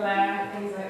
glare, things like